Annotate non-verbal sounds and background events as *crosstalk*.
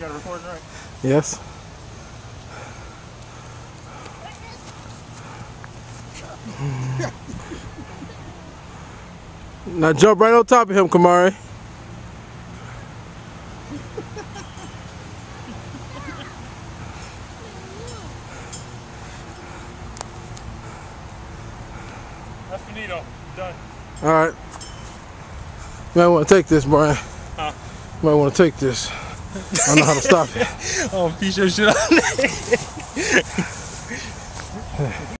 got a recording right? Yes. now jump right on top of him, Kamari. That's finito. Done. All right. You might want to take this, Brian. Huh? You might want to take this. I don't know how to stop it. *laughs* Oh, piece of shit on